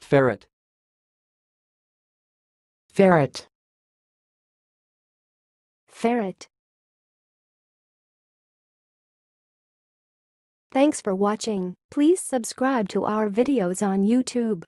ferret ferret, ferret. Thanks for watching. Please subscribe to our videos on YouTube.